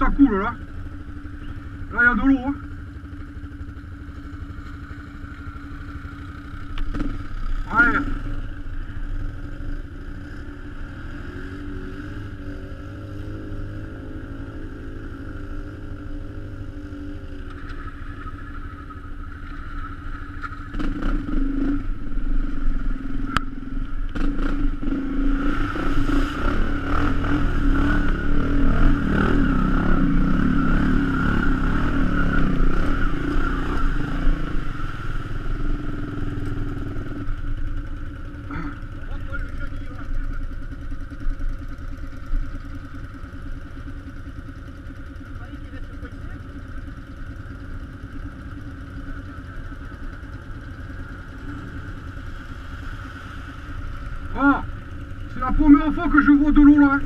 ça coule là. Là, il y a de l'eau. Hein. Allez. Ah, c'est la première fois que je vois de l'eau là.